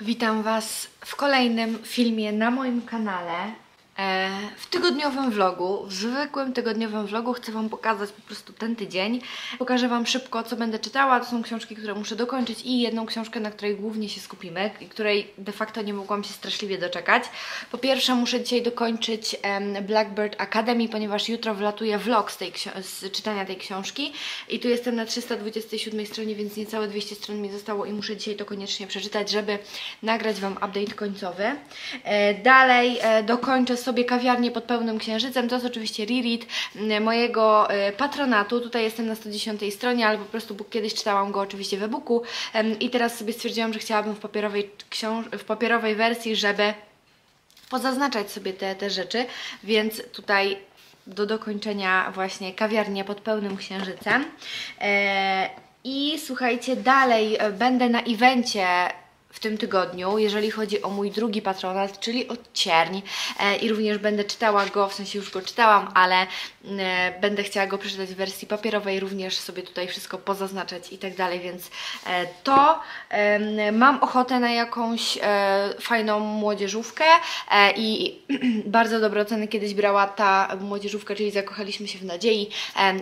Witam Was w kolejnym filmie na moim kanale. E, W tygodniowym vlogu, w zwykłym tygodniowym vlogu chcę Wam pokazać po prostu ten tydzień. Pokażę Wam szybko, co będę czytała. To są książki, które muszę dokończyć i jedną książkę, na której głównie się skupimy i której de facto nie mogłam się straszliwie doczekać. Po pierwsze muszę dzisiaj dokończyć Blackbird Academy, ponieważ jutro wlatuje vlog z, tej z czytania tej książki i tu jestem na 327 stronie, więc niecałe 200 stron mi zostało i muszę dzisiaj to koniecznie przeczytać, żeby nagrać Wam update końcowy. E, Dalej e, dokończę sobie kawiarnię pod pełnym księżycem. To jest oczywiście reread mojego e, patronatu. Tutaj jestem na 110 stronie, ale po prostu kiedyś czytałam go oczywiście w e-booku i teraz sobie stwierdziłam, że chciałabym w papierowej, w papierowej wersji, żeby pozaznaczać sobie te, te rzeczy, więc tutaj do dokończenia właśnie kawiarnia pod pełnym księżycem. E, I słuchajcie, dalej e, będę na evencie w tym tygodniu, jeżeli chodzi o mój drugi patronat, czyli odcierń e, i również będę czytała go, w sensie już go czytałam, ale będę chciała go przeczytać w wersji papierowej, również sobie tutaj wszystko pozaznaczać i tak dalej, więc e, to mam ochotę na jakąś e, fajną młodzieżówkę e, i bardzo dobre oceny kiedyś brała ta młodzieżówka, czyli Zakochaliśmy się w nadziei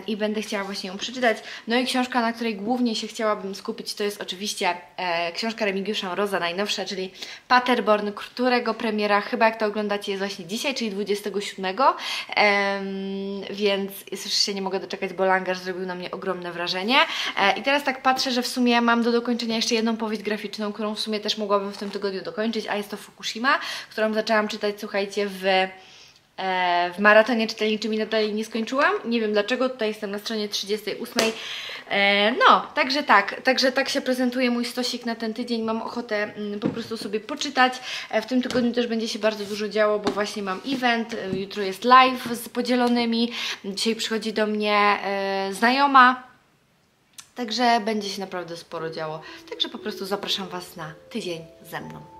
i będę chciała właśnie ją przeczytać. No i książka, na której głównie się chciałabym skupić, to jest oczywiście e, książka Remigiusza Mroza, najnowsza, czyli Paterborn, którego premiera, chyba jak to oglądacie, jest właśnie dzisiaj, czyli 27, em, więc już się nie mogę doczekać, bo Langarz zrobił na mnie ogromne wrażenie. E, I teraz tak patrzę, że w sumie mam do dokończenia jeszcze jedną powieść graficzną, którą w sumie też mogłabym w tym tygodniu dokończyć, a jest to Fukushima, którą zaczęłam czytać, słuchajcie, w e, w maratonie czytelniczym i nadal jej nie skończyłam. Nie wiem dlaczego, tutaj jestem na stronie 38. E, no, także tak, także tak się prezentuje mój stosik na ten tydzień. Mam ochotę mm, po prostu sobie poczytać. E, w tym tygodniu też będzie się bardzo dużo działo, bo właśnie mam event, e, jutro jest live z podzielonymi. Dzisiaj przychodzi do mnie znajoma. Także będzie się naprawdę sporo działo. Także po prostu zapraszam Was na tydzień ze mną.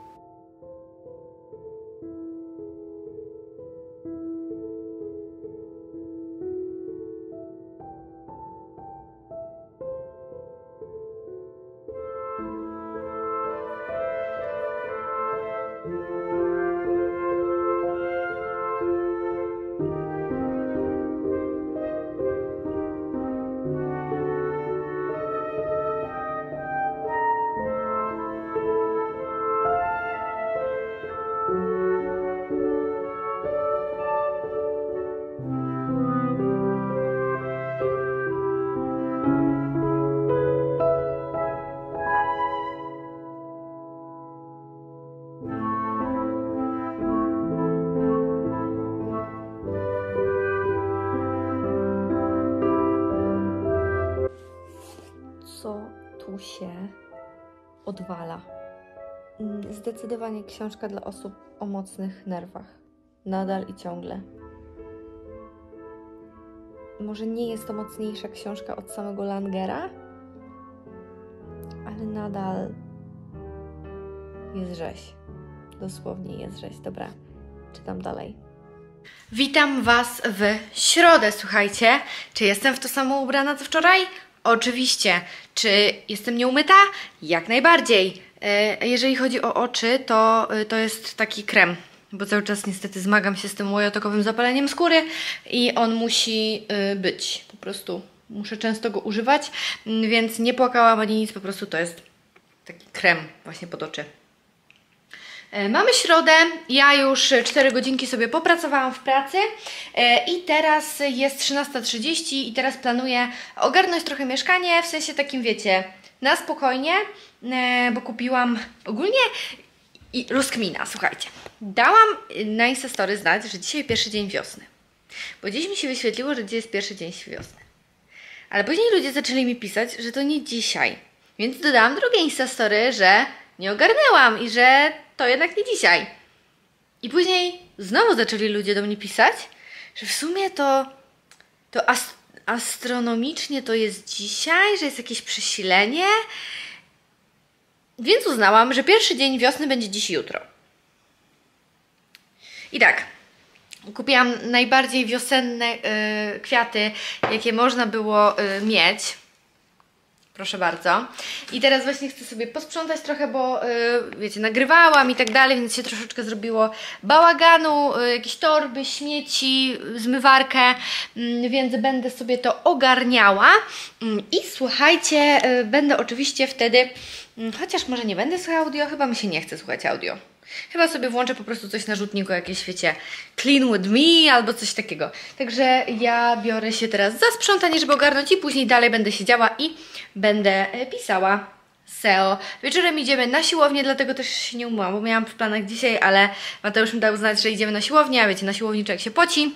Odwala. Mm, Zdecydowanie książka dla osób o mocnych nerwach. Nadal i ciągle. Może nie jest to mocniejsza książka od samego Langera, ale nadal jest rzeź. Dosłownie jest rzeź. Dobra, czytam dalej. Witam Was w środę, słuchajcie. Czy jestem w to samo ubrana co wczoraj? Oczywiście. Czy jestem nieumyta? Jak najbardziej. E, Jeżeli chodzi o oczy, to, e, to jest taki krem, bo cały czas niestety zmagam się z tym łojotokowym zapaleniem skóry i on musi e, być. Po prostu muszę często go używać, więc nie płakałam ani nic, po prostu to jest taki krem właśnie pod oczy. E, Mamy środę, ja już 4 godzinki sobie popracowałam w pracy e, i teraz jest 13.30 i teraz planuję ogarnąć trochę mieszkanie, w sensie takim wiecie, na spokojnie, e, bo kupiłam ogólnie i rozkmina, słuchajcie. Dałam na Instastory znać, że dzisiaj pierwszy dzień wiosny, bo dziś mi się wyświetliło, że dzisiaj jest pierwszy dzień wiosny. Ale później ludzie zaczęli mi pisać, że to nie dzisiaj. Więc dodałam drugie Instastory, że nie ogarnęłam i że to jednak nie dzisiaj. I później znowu zaczęli ludzie do mnie pisać, że w sumie to, to as astronomicznie to jest dzisiaj, że jest jakieś przesilenie. Więc uznałam, że pierwszy dzień wiosny będzie dziś jutro. I tak, kupiłam najbardziej wiosenne y, kwiaty, jakie można było y, mieć. Proszę bardzo. I teraz właśnie chcę sobie posprzątać trochę, bo yy, wiecie, nagrywałam i tak dalej, więc się troszeczkę zrobiło bałaganu, yy, jakieś torby, śmieci, zmywarkę, yy, więc będę sobie to ogarniała. Mm, I słuchajcie, y, będę oczywiście wtedy, mm, chociaż może nie będę słuchać audio, chyba mi się nie chce słuchać audio. Chyba sobie włączę po prostu coś na rzutniku, jakieś wiecie, clean with me albo coś takiego. Także ja biorę się teraz za sprzątanie, żeby ogarnąć i później dalej będę siedziała i będę e, pisała SEO. Wieczorem idziemy na siłownię, dlatego też się nie umyłam, bo miałam w planach dzisiaj, ale Mateusz mi dał znać, że idziemy na siłownię, a wiecie, na siłowni człowiek się poci.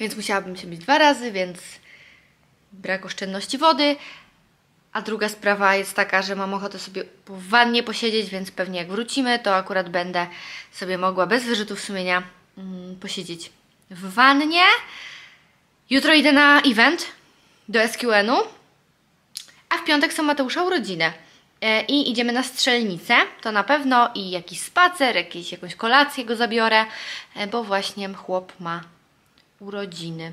Więc musiałabym się być dwa razy, więc brak oszczędności wody. A druga sprawa jest taka, że mam ochotę sobie w wannie posiedzieć, więc pewnie jak wrócimy, to akurat będę sobie mogła bez wyrzutów sumienia mm, posiedzieć w wannie. Jutro idę na event do SQN-u, a w piątek są Mateusza urodziny. E, I idziemy na strzelnicę, to na pewno i jakiś spacer, jakieś, jakąś kolację go zabiorę, e, bo właśnie chłop ma urodziny.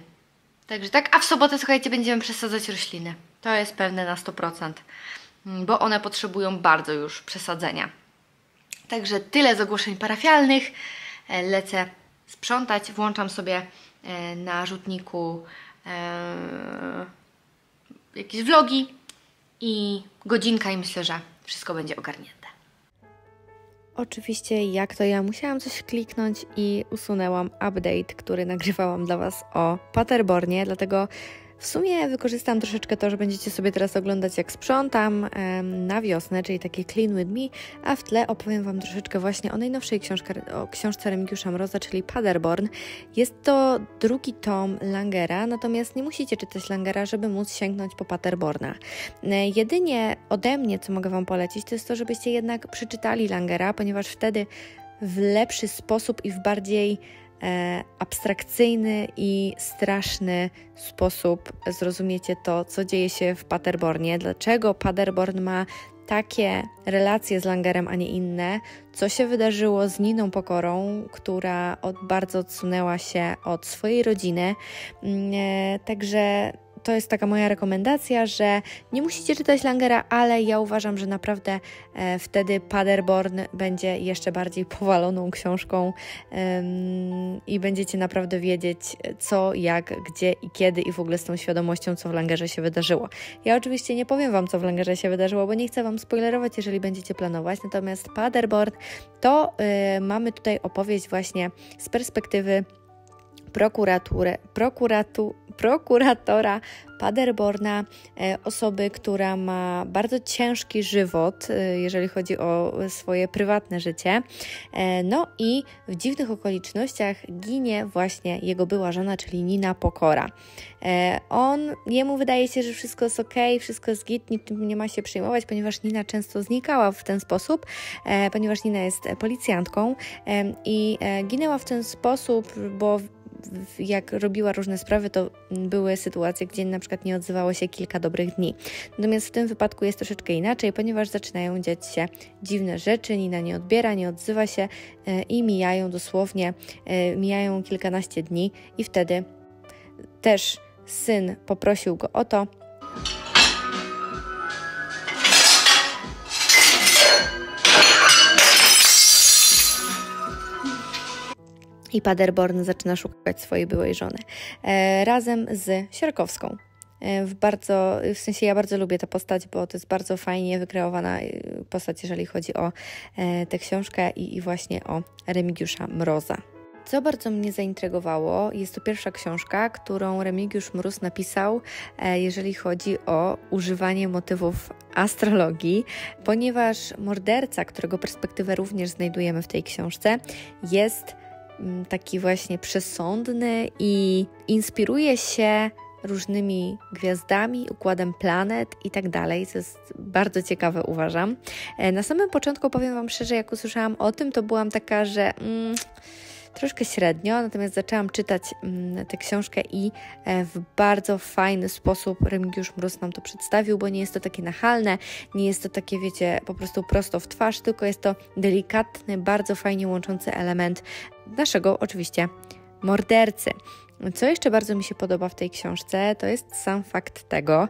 Także tak, a w sobotę, słuchajcie, będziemy przesadzać rośliny. To jest pewne na 100%, mm, bo one potrzebują bardzo już przesadzenia. Także tyle z ogłoszeń parafialnych. E, lecę sprzątać, włączam sobie e, na rzutniku e, jakieś vlogi i godzinka i myślę, że wszystko będzie ogarnięte. Oczywiście, jak to ja musiałam coś kliknąć i usunęłam update, który nagrywałam dla Was o Paterbornie, dlatego w sumie wykorzystam troszeczkę to, że będziecie sobie teraz oglądać jak sprzątam na wiosnę, czyli takie Clean With Me, a w tle opowiem Wam troszeczkę właśnie o najnowszej książce, o książce Remigiusza Mroza, czyli Paderborn. Jest to drugi tom Langera, natomiast nie musicie czytać Langera, żeby móc sięgnąć po Paderborna. E, jedynie ode mnie, co mogę Wam polecić, to jest to, żebyście jednak przeczytali Langera, ponieważ wtedy w lepszy sposób i w bardziej abstrakcyjny i straszny sposób zrozumiecie to, co dzieje się w Paderbornie, dlaczego Paderborn ma takie relacje z Langerem, a nie inne, co się wydarzyło z Niną Pokorą, która od, bardzo odsunęła się od swojej rodziny. Mm, e, także to jest taka moja rekomendacja, że nie musicie czytać Langera, ale ja uważam, że naprawdę e, wtedy Paderborn będzie jeszcze bardziej powaloną książką i będziecie naprawdę wiedzieć co, jak, gdzie i kiedy i w ogóle z tą świadomością, co w Langerze się wydarzyło. Ja oczywiście nie powiem Wam, co w Langerze się wydarzyło, bo nie chcę Wam spoilerować, jeżeli będziecie planować, natomiast Paderborn to y, mamy tutaj opowieść właśnie z perspektywy prokuraturę, prokuratu, prokuratora Paderborna, e, osoby, która ma bardzo ciężki żywot, e, jeżeli chodzi o swoje prywatne życie. E, no i w dziwnych okolicznościach ginie właśnie jego była żona, czyli Nina Pokora. On, jemu wydaje się, że wszystko jest ok, wszystko jest git, niczym nie ma się przejmować, ponieważ Nina często znikała w ten sposób, ponieważ Nina jest policjantką i ginęła w ten sposób, bo jak robiła różne sprawy, to były sytuacje, gdzie na przykład nie odzywało się kilka dobrych dni. Natomiast w tym wypadku jest troszeczkę inaczej, ponieważ zaczynają dziać się dziwne rzeczy, Nina nie odbiera, nie odzywa się e, i mijają dosłownie, e, mijają kilkanaście dni i wtedy też syn poprosił go o to, i Paderborn zaczyna szukać swojej byłej żony. E, razem z Sierkowską. E, w bardzo, w sensie ja bardzo lubię tę postać, bo to jest bardzo fajnie wykreowana e, postać, jeżeli chodzi o tę książkę i, i właśnie o Remigiusza Mroza. Co bardzo mnie zaintrygowało, jest to pierwsza książka, którą Remigiusz Mróz napisał, jeżeli chodzi o używanie motywów astrologii, ponieważ morderca, którego perspektywę również znajdujemy w tej książce, jest taki właśnie przesądny i inspiruje się różnymi gwiazdami, układem planet i tak dalej, co jest bardzo ciekawe, uważam. E, na samym początku powiem Wam szczerze, jak usłyszałam o tym, to byłam taka, że. Mm, troszkę średnio, natomiast zaczęłam czytać mm, tę książkę i e, w bardzo fajny sposób Remigiusz Mróz nam to przedstawił, bo nie jest to takie nachalne, nie jest to takie, wiecie, po prostu prosto w twarz, tylko jest to delikatny, bardzo fajnie łączący element naszego oczywiście mordercy. Co jeszcze bardzo mi się podoba w tej książce, to jest sam fakt tego,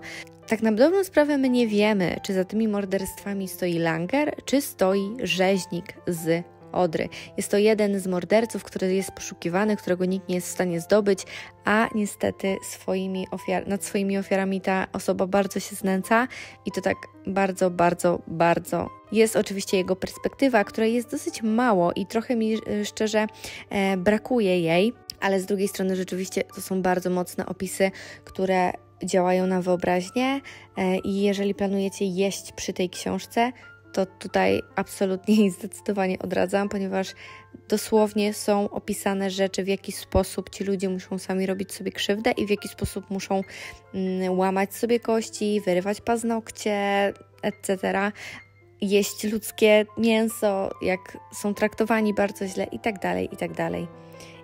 tak na dobrą sprawę my nie wiemy, czy za tymi morderstwami stoi Langer, czy stoi rzeźnik z Odry. Jest to jeden z morderców, który jest poszukiwany, którego nikt nie jest w stanie zdobyć, a niestety swoimi ofiar nad swoimi ofiarami ta osoba bardzo się znęca i to tak bardzo, bardzo, bardzo. Jest oczywiście jego perspektywa, której jest dosyć mało i trochę mi szczerze e, brakuje jej, ale z drugiej strony rzeczywiście to są bardzo mocne opisy, które działają na wyobraźnię e, i jeżeli planujecie jeść przy tej książce, to tutaj absolutnie i zdecydowanie odradzam, ponieważ dosłownie są opisane rzeczy, w jaki sposób ci ludzie muszą sami robić sobie krzywdę i w jaki sposób muszą mm, łamać sobie kości, wyrywać paznokcie, etc. Jeść ludzkie mięso, jak są traktowani bardzo źle i tak dalej, i tak dalej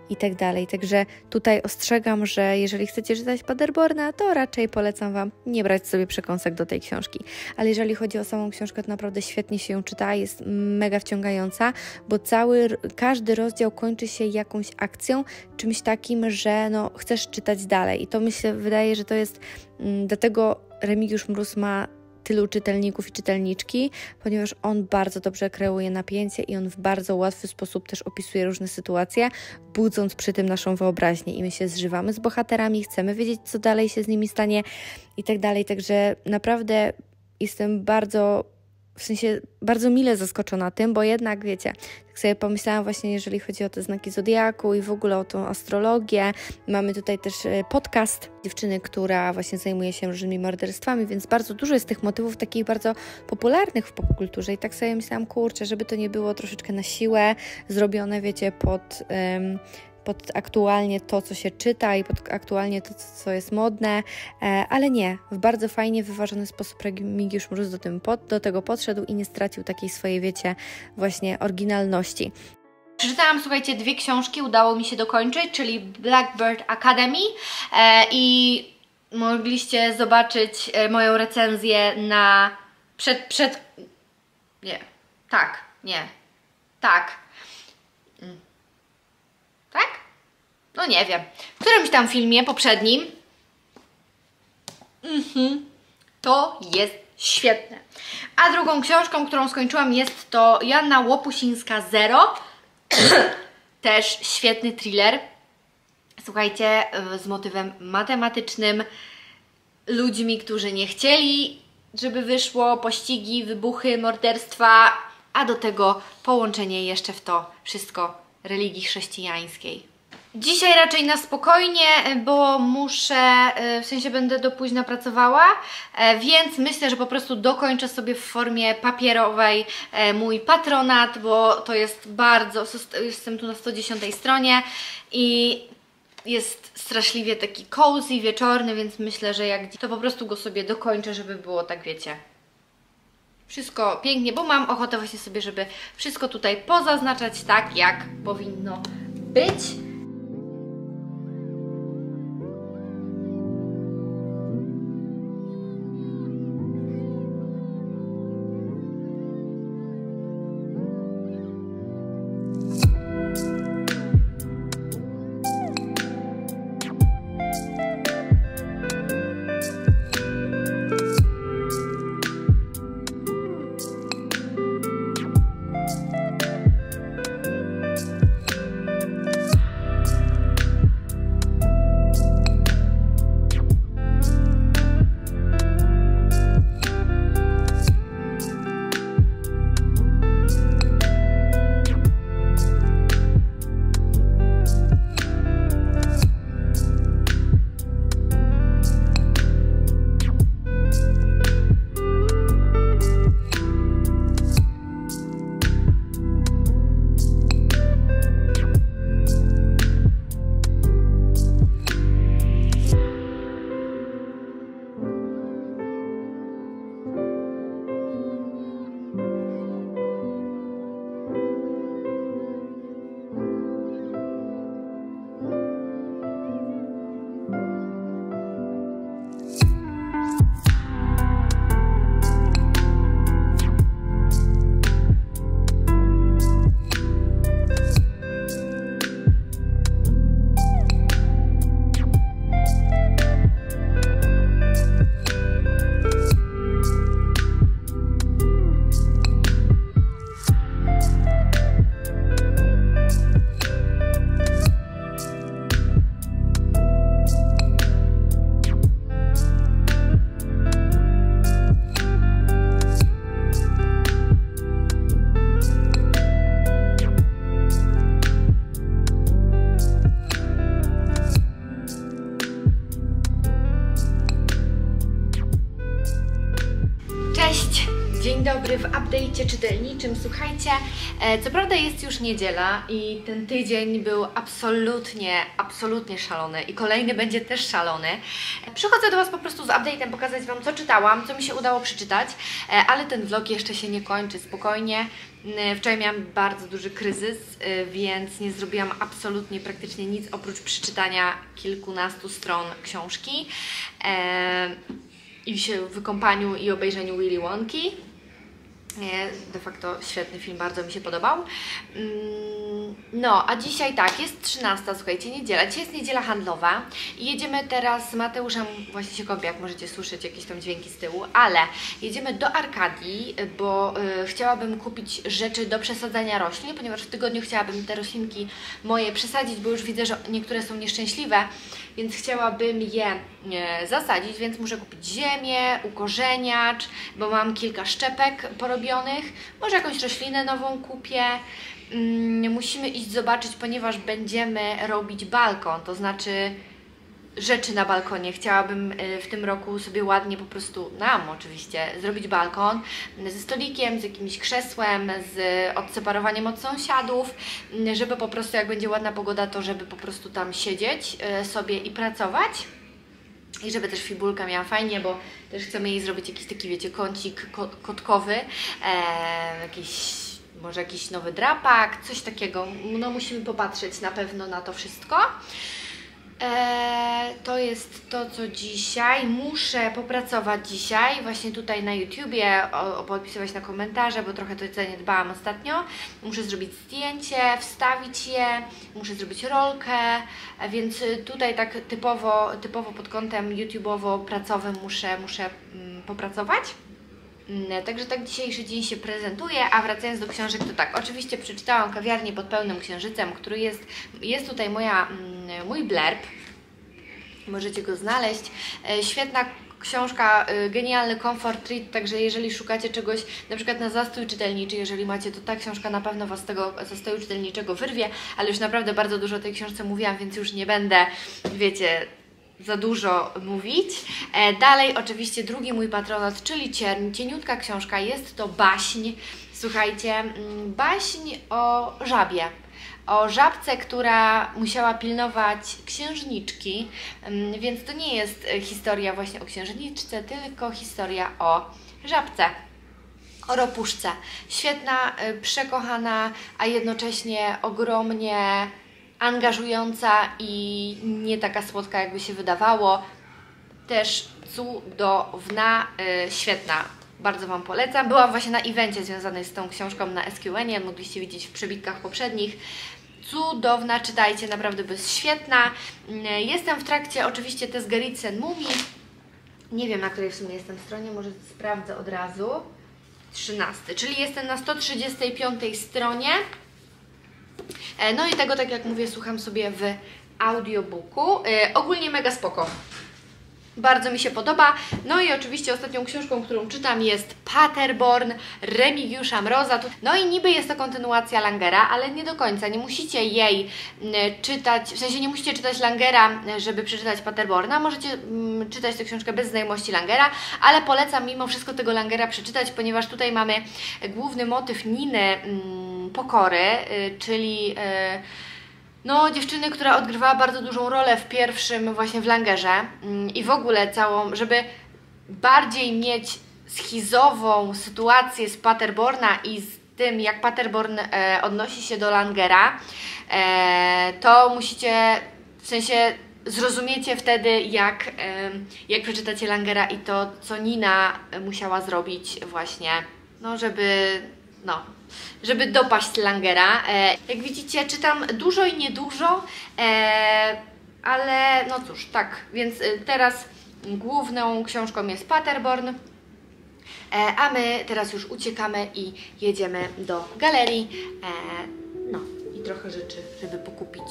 i tak dalej. Także tutaj ostrzegam, że jeżeli chcecie czytać Paderborna, to raczej polecam Wam nie brać sobie przekąsek do tej książki. Ale jeżeli chodzi o samą książkę, to naprawdę świetnie się ją czyta, jest mega wciągająca, bo cały, każdy rozdział kończy się jakąś akcją, czymś takim, że no, chcesz czytać dalej. I to myślę, wydaje, że to jest, mm, dlatego Remigiusz Mróz ma tylu czytelników i czytelniczki, ponieważ on bardzo dobrze kreuje napięcie i on w bardzo łatwy sposób też opisuje różne sytuacje, budząc przy tym naszą wyobraźnię. I my się zżywamy z bohaterami, chcemy wiedzieć, co dalej się z nimi stanie i tak dalej. Także naprawdę jestem bardzo w sensie bardzo mile zaskoczona tym, bo jednak wiecie, tak sobie pomyślałam właśnie, jeżeli chodzi o te znaki zodiaku i w ogóle o tą astrologię. Mamy tutaj też e, podcast dziewczyny, która właśnie zajmuje się różnymi morderstwami, więc bardzo dużo jest tych motywów takich bardzo popularnych w popkulturze i tak sobie myślałam, kurczę, żeby to nie było troszeczkę na siłę zrobione, wiecie, pod... Um, pod aktualnie to, co się czyta i pod aktualnie to, co jest modne, e, ale nie, w bardzo fajnie wyważony sposób Remigiusz Mróz do, tym do tego podszedł i nie stracił takiej swojej, wiecie, właśnie oryginalności. Przeczytałam, słuchajcie, dwie książki, udało mi się dokończyć, czyli Blackbird Academy e, i mogliście zobaczyć e, moją recenzję na przed, przed, nie, tak, nie, tak? No nie wiem. W którymś tam filmie poprzednim mhm, to jest świetne. A drugą książką, którą skończyłam jest to Janna Łopusińska Zero. Też świetny thriller. Słuchajcie, z motywem matematycznym, ludźmi, którzy nie chcieli, żeby wyszło, pościgi, wybuchy, morderstwa, a do tego połączenie jeszcze w to wszystko religii chrześcijańskiej. Dzisiaj raczej na spokojnie, bo muszę, e, w sensie będę do późna pracowała, e, więc myślę, że po prostu dokończę sobie w formie papierowej e, mój patronat, bo to jest bardzo, jestem tu na 110 stronie i jest straszliwie taki cozy, wieczorny, więc myślę, że jak to po prostu go sobie dokończę, żeby było tak, wiecie, wszystko pięknie, bo mam ochotę właśnie sobie, żeby wszystko tutaj pozaznaczać tak, jak powinno być. E, co prawda jest już niedziela i ten tydzień był absolutnie, absolutnie szalony i kolejny będzie też szalony. E, Przychodzę do Was po prostu z update'em, pokazać Wam co czytałam, co mi się udało przeczytać, e, ale ten vlog jeszcze się nie kończy, spokojnie. Wczoraj miałam bardzo duży kryzys, y, więc nie zrobiłam absolutnie praktycznie nic oprócz przeczytania kilkunastu stron książki e, i się wykąpaniu i obejrzeniu Willy Wonki. De facto świetny film, bardzo mi się podobał. Mm, No, a dzisiaj tak, jest 13, słuchajcie, niedziela. Dzisiaj jest niedziela handlowa i jedziemy teraz z Mateuszem, właśnie się kąpię, jak możecie słyszeć jakieś tam dźwięki z tyłu, ale jedziemy do Arkadii, bo y, chciałabym kupić rzeczy do przesadzania roślin, ponieważ w tygodniu chciałabym te roślinki moje przesadzić, bo już widzę, że niektóre są nieszczęśliwe, więc chciałabym je zasadzić, więc muszę kupić ziemię, ukorzeniacz, bo mam kilka szczepek porobionych, może jakąś roślinę nową kupię. Mm, Musimy iść zobaczyć, ponieważ będziemy robić balkon, to znaczy rzeczy na balkonie. Chciałabym y, w tym roku sobie ładnie po prostu, nam oczywiście, zrobić balkon ze stolikiem, z jakimś krzesłem, z odseparowaniem od sąsiadów, y, żeby po prostu jak będzie ładna pogoda, to żeby po prostu tam siedzieć y, sobie i pracować. I żeby też fibulka miała fajnie, bo też chcemy jej zrobić jakiś taki, wiecie, kącik ko kotkowy, e, jakiś, może jakiś nowy drapak, coś takiego. No musimy popatrzeć na pewno na to wszystko. Eee, to jest to, co dzisiaj. Muszę popracować dzisiaj, właśnie tutaj na YouTubie, o, podpisywać na komentarze, bo trochę to zaniedbałam ostatnio. Muszę zrobić zdjęcie, wstawić je, muszę zrobić rolkę, więc tutaj tak typowo, typowo pod kątem YouTubeowo-pracowym muszę, muszę mm, popracować. Mm, Także tak dzisiejszy dzień się prezentuje, a wracając do książek, to tak, oczywiście przeczytałam Kawiarnię pod pełnym księżycem, który jest, jest tutaj moja, mm, mój blerb, możecie go znaleźć. E, Świetna książka, y, genialny comfort treat, także jeżeli szukacie czegoś na przykład na zastój czytelniczy, jeżeli macie, to ta książka na pewno Was z tego zastoju czytelniczego wyrwie, ale już naprawdę bardzo dużo o tej książce mówiłam, więc już nie będę, wiecie, za dużo mówić. E, dalej oczywiście drugi mój patronat, czyli Cierń, cieniutka książka, jest to baśń, słuchajcie, mm, baśń o żabie. O żabce, która musiała pilnować księżniczki, mm, więc to nie jest e, historia właśnie o księżniczce, tylko historia o żabce o ropuszce. Świetna, y, przekochana, a jednocześnie ogromnie angażująca i nie taka słodka, jakby się wydawało. Też cudowna, y, świetna. Bardzo Wam polecam. Byłam właśnie na evencie związanym z tą książką na SQN, mogliście widzieć w przebitkach poprzednich. Cudowna, czytajcie, naprawdę jest świetna. Y, Jestem w trakcie oczywiście Tesgericen Mumi. Nie wiem, na której w sumie jestem stronie, może sprawdzę od razu. 13, czyli jestem na 135 stronie. E, No i tego, tak jak mówię, słucham sobie w audiobooku. E, ogólnie mega spoko. Bardzo mi się podoba. No i oczywiście ostatnią książką, którą czytam jest Paterborn Remigiusza Mroza. No i niby jest to kontynuacja Langera, ale nie do końca. Nie musicie jej czytać, w sensie nie musicie czytać Langera, żeby przeczytać Paterborna. Możecie mm, czytać tę książkę bez znajomości Langera, ale polecam mimo wszystko tego Langera przeczytać, ponieważ tutaj mamy główny motyw Niny mm, Pokory, y, czyli... y, no, dziewczyny, która odgrywała bardzo dużą rolę w pierwszym właśnie w Langerze mm, i w ogóle całą, żeby bardziej mieć schizową sytuację z Paterborna i z tym, jak Paterborn e, odnosi się do Langera, e, to musicie, w sensie zrozumiecie wtedy, jak, e, jak przeczytacie Langera i to, co Nina musiała zrobić właśnie, no, żeby, no, żeby dopaść Langera. E, jak widzicie, czytam dużo i niedużo, e, ale no cóż, tak, więc e, teraz główną książką jest Paterborn, a my teraz już uciekamy i jedziemy do galerii. No i trochę rzeczy, żeby pokupić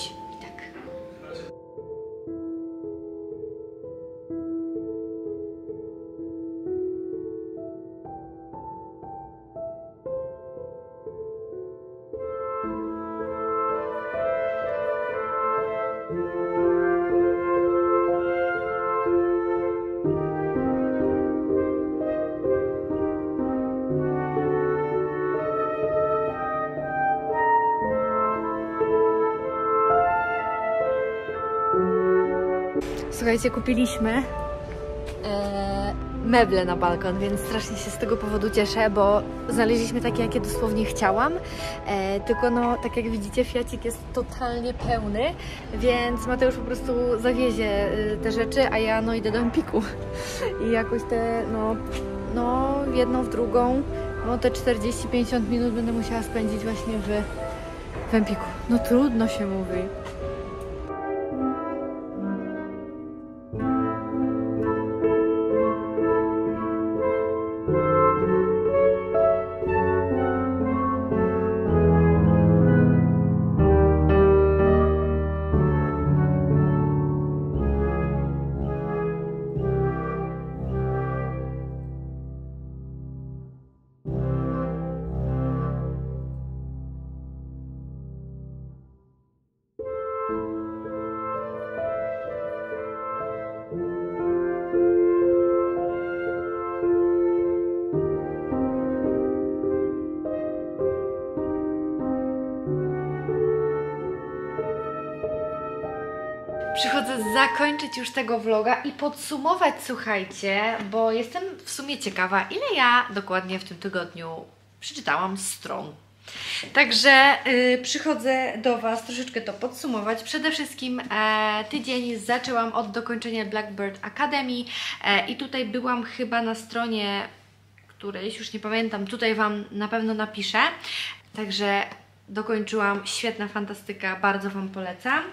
Kupiliśmy e, meble na balkon, więc strasznie się z tego powodu cieszę, bo znaleźliśmy takie, jakie dosłownie chciałam. E, tylko no, tak jak widzicie, Fiacik jest totalnie pełny, więc Mateusz po prostu zawiezie y, te rzeczy, a ja no idę do Empiku. I jakoś te, no, no jedną w drugą, no te 40-50 minut będę musiała spędzić właśnie w, w Empiku. No trudno się mówi. Przychodzę zakończyć już tego vloga i podsumować, słuchajcie, bo jestem w sumie ciekawa, ile ja dokładnie w tym tygodniu przeczytałam stron. Także y, przychodzę do Was troszeczkę to podsumować. Przede wszystkim e, tydzień zaczęłam od dokończenia Blackbird Academy e, i tutaj byłam chyba na stronie którejś, już nie pamiętam, tutaj Wam na pewno napiszę. Także dokończyłam, świetna fantastyka, bardzo Wam polecam.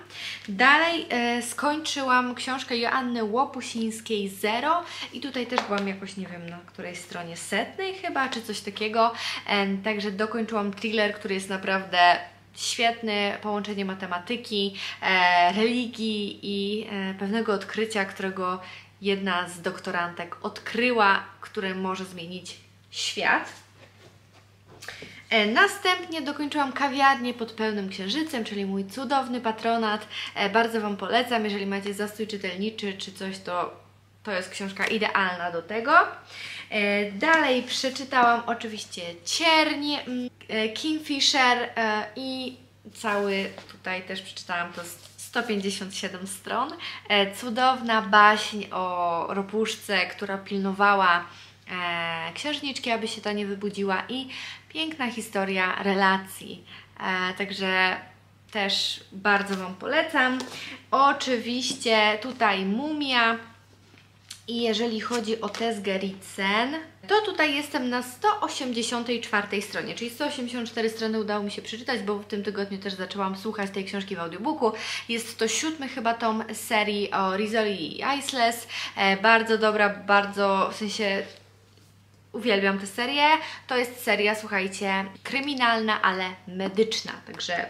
Dalej e, skończyłam książkę Joanny Łopusińskiej Zero i tutaj też byłam jakoś, nie wiem, na której stronie setnej chyba, czy coś takiego. E, także dokończyłam thriller, który jest naprawdę świetny, połączenie matematyki, e, religii i e, pewnego odkrycia, którego jedna z doktorantek odkryła, które może zmienić świat. E, Następnie dokończyłam kawiarnię pod pełnym księżycem, czyli mój cudowny patronat. E, Bardzo Wam polecam, jeżeli macie zastój czytelniczy czy coś, to to jest książka idealna do tego. E, Dalej przeczytałam oczywiście Cierń, e, Kingfisher i cały tutaj też przeczytałam to 157 stron. Cudowna baśń o ropuszce, która pilnowała księżniczki, aby się ta nie wybudziła i piękna historia relacji. E, także też bardzo Wam polecam. Oczywiście tutaj Mumia. I jeżeli chodzi o Gerritsen, to tutaj jestem na 184 stronie, czyli 184 strony udało mi się przeczytać, bo w tym tygodniu też zaczęłam słuchać tej książki w audiobooku. Jest to siódmy chyba tom serii o Rizoli i Iceless. E, bardzo dobra, bardzo, w sensie uwielbiam tę serię. To jest seria, słuchajcie, kryminalna, ale medyczna, także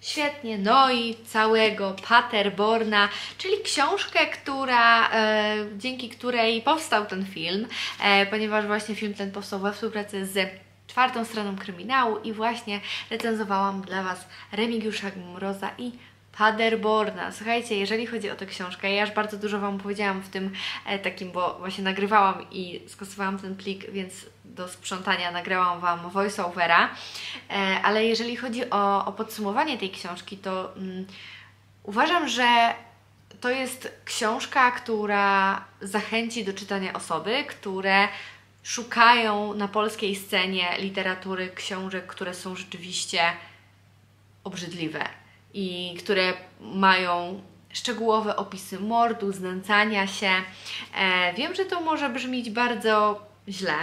świetnie. No i całego Paterborna, czyli książkę, która, e, dzięki której powstał ten film, e, ponieważ właśnie film ten powstał we współpracy z czwartą stroną kryminału i właśnie recenzowałam dla Was Remigiusza Mroza i Paderborna. Słuchajcie, jeżeli chodzi o tę książkę, ja już bardzo dużo Wam powiedziałam w tym e, takim, bo właśnie nagrywałam i skasowałam ten plik, więc do sprzątania nagrałam Wam voiceovera, e, ale jeżeli chodzi o, o podsumowanie tej książki, to mm, uważam, że to jest książka, która zachęci do czytania osoby, które szukają na polskiej scenie literatury książek, które są rzeczywiście obrzydliwe i które mają szczegółowe opisy mordu, znęcania się. E, wiem, że to może brzmieć bardzo źle,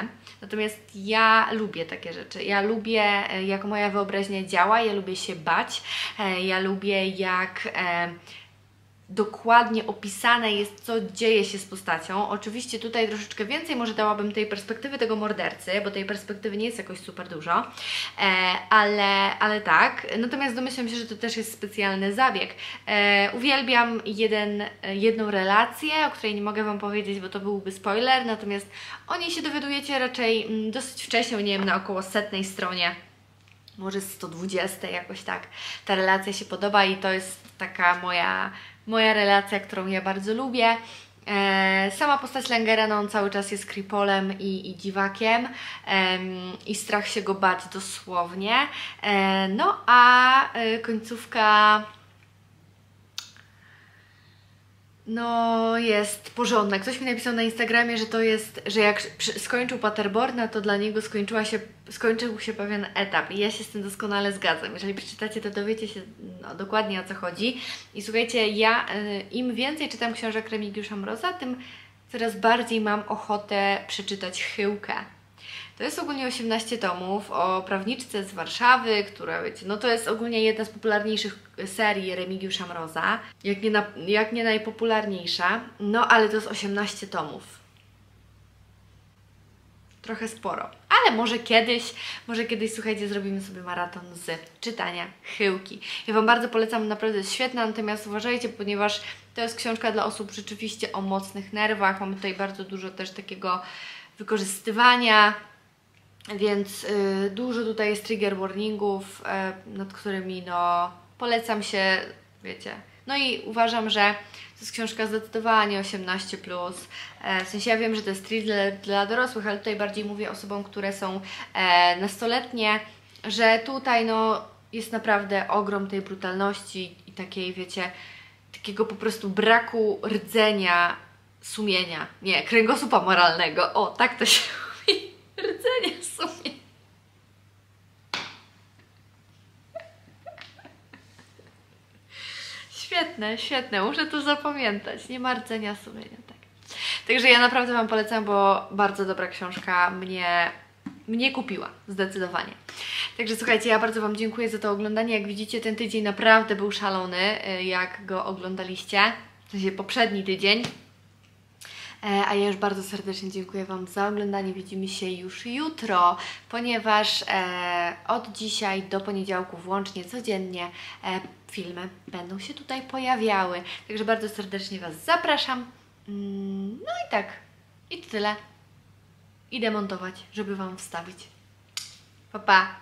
natomiast ja lubię takie rzeczy. Ja lubię, e, jak moja wyobraźnia działa, ja lubię się bać, e, ja lubię, jak. E, dokładnie opisane jest, co dzieje się z postacią. Oczywiście tutaj troszeczkę więcej może dałabym tej perspektywy tego mordercy, bo tej perspektywy nie jest jakoś super dużo, e, ale, ale tak. Natomiast domyślam się, że to też jest specjalny zabieg. E, uwielbiam jeden, jedną relację, o której nie mogę Wam powiedzieć, bo to byłby spoiler, natomiast o niej się dowiadujecie raczej mm, dosyć wcześnie, nie wiem, na około setnej stronie może 120 jakoś tak. Ta relacja się podoba i to jest taka moja moja relacja, którą ja bardzo lubię. E, sama postać Langera, no on cały czas jest kripolem i, i dziwakiem i strach się go bać dosłownie. E, no a e, końcówka no jest porządna. Ktoś mi napisał na Instagramie, że to jest, że jak skończył Paterborna, to dla niego skończyła się, skończył się pewien etap i ja się z tym doskonale zgadzam. Jeżeli przeczytacie, to dowiecie się no, dokładnie o co chodzi. I słuchajcie, ja y, im więcej czytam książek Remigiusza Mroza, tym coraz bardziej mam ochotę przeczytać Chyłkę. To jest ogólnie 18 tomów o prawniczce z Warszawy, która wiecie, no to jest ogólnie jedna z popularniejszych serii Remigiusza Mroza, jak nie, na, jak nie najpopularniejsza, no ale to jest 18 tomów. Trochę sporo, ale może kiedyś, może kiedyś, słuchajcie, zrobimy sobie maraton z czytania Chyłki. Ja Wam bardzo polecam, naprawdę jest świetna, natomiast uważajcie, ponieważ to jest książka dla osób rzeczywiście o mocnych nerwach, mamy tutaj bardzo dużo też takiego wykorzystywania, więc y, dużo tutaj jest trigger warningów, y, nad którymi no polecam się, wiecie. No i uważam, że to jest książka zdecydowanie 18+. Plus. E, w sensie ja wiem, że to jest thriller dla dorosłych, ale tutaj bardziej mówię osobom, które są e, nastoletnie, że tutaj no jest naprawdę ogrom tej brutalności i takiej, wiecie, takiego po prostu braku rdzenia sumienia. Nie, kręgosłupa moralnego. O, tak to się mówi. Rdzenie sumienia. Świetne, świetne. Muszę to zapamiętać. Nie ma rdzenia sumienia, tak. Także ja naprawdę Wam polecam, bo bardzo dobra książka mnie, mnie kupiła, zdecydowanie. Także słuchajcie, ja bardzo Wam dziękuję za to oglądanie. Jak widzicie, ten tydzień naprawdę był szalony, y, jak go oglądaliście. W sensie poprzedni tydzień. E, A ja już bardzo serdecznie dziękuję Wam za oglądanie. Widzimy się już jutro, ponieważ e, od dzisiaj do poniedziałku włącznie codziennie e, filmy będą się tutaj pojawiały. Także bardzo serdecznie Was zapraszam. Mm, No i tak. I tyle. Idę montować, żeby Wam wstawić. Pa, pa.